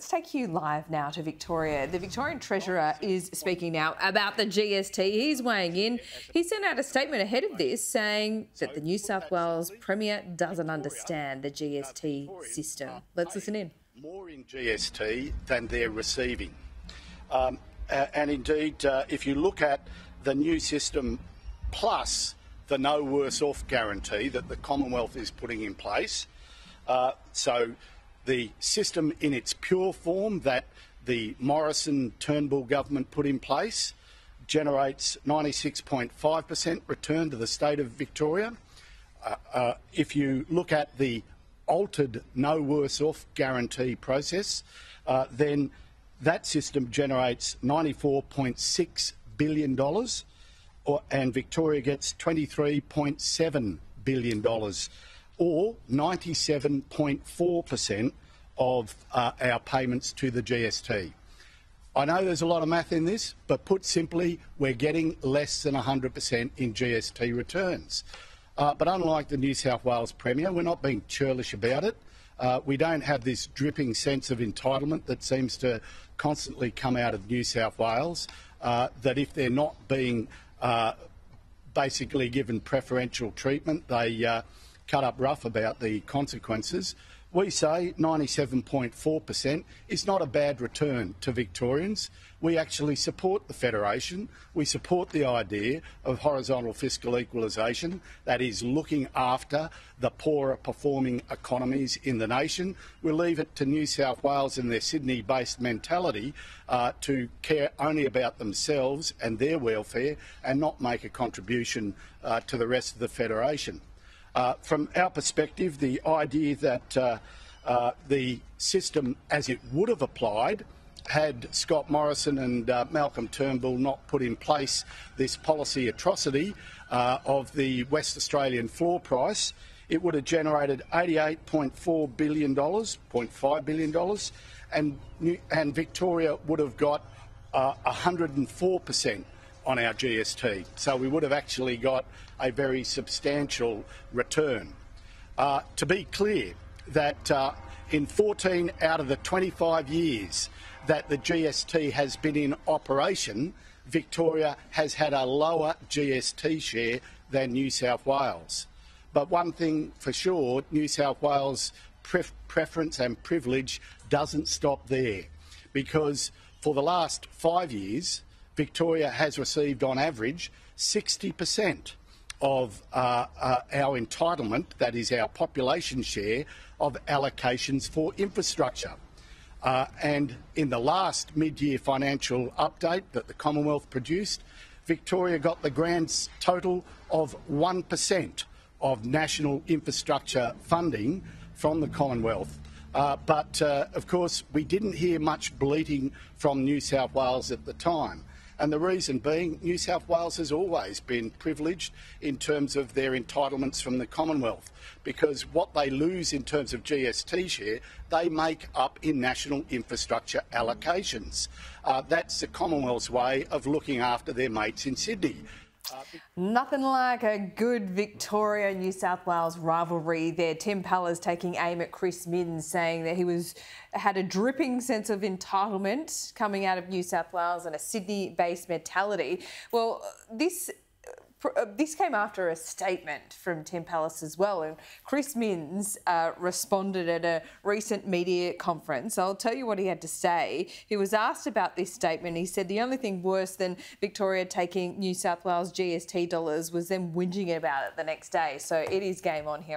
let's take you live now to Victoria. The Victorian Treasurer is speaking now about the GST. He's weighing in. He sent out a statement ahead of this saying that the New South Wales Premier doesn't understand the GST system. Let's listen in. More in GST than they're receiving. Um, and indeed, uh, if you look at the new system plus the no worse off guarantee that the Commonwealth is putting in place, uh, so the system in its pure form that the Morrison Turnbull government put in place generates 96.5% return to the state of Victoria. Uh, uh, if you look at the altered no worse off guarantee process, uh, then that system generates $94.6 billion or, and Victoria gets $23.7 billion or 97.4% of uh, our payments to the GST. I know there's a lot of math in this, but put simply, we're getting less than 100% in GST returns. Uh, but unlike the New South Wales Premier, we're not being churlish about it. Uh, we don't have this dripping sense of entitlement that seems to constantly come out of New South Wales, uh, that if they're not being uh, basically given preferential treatment, they uh, cut up rough about the consequences. We say 97.4% is not a bad return to Victorians. We actually support the Federation. We support the idea of horizontal fiscal equalisation, that is, looking after the poorer performing economies in the nation. We leave it to New South Wales and their Sydney based mentality uh, to care only about themselves and their welfare and not make a contribution uh, to the rest of the Federation. Uh, from our perspective, the idea that uh, uh, the system as it would have applied had Scott Morrison and uh, Malcolm Turnbull not put in place this policy atrocity uh, of the West Australian floor price, it would have generated $88.4 billion, $0.5 billion, and, and Victoria would have got 104% on our GST. So we would have actually got a very substantial return. Uh, to be clear, that uh, in 14 out of the 25 years that the GST has been in operation, Victoria has had a lower GST share than New South Wales. But one thing for sure, New South Wales' pref preference and privilege doesn't stop there because for the last five years, Victoria has received on average 60% of uh, uh, our entitlement, that is our population share, of allocations for infrastructure. Uh, and in the last mid-year financial update that the Commonwealth produced, Victoria got the grand total of 1% of national infrastructure funding from the Commonwealth. Uh, but uh, of course, we didn't hear much bleating from New South Wales at the time. And the reason being, New South Wales has always been privileged in terms of their entitlements from the Commonwealth, because what they lose in terms of GST share, they make up in national infrastructure allocations. Uh, that's the Commonwealth's way of looking after their mates in Sydney. Nothing like a good Victoria New South Wales rivalry there. Tim Pallas taking aim at Chris Minns, saying that he was had a dripping sense of entitlement coming out of New South Wales and a Sydney-based mentality. Well, this this came after a statement from Tim Pallas as well. And Chris Minns uh, responded at a recent media conference. I'll tell you what he had to say. He was asked about this statement. He said the only thing worse than Victoria taking New South Wales GST dollars was them whinging about it the next day. So it is game on here.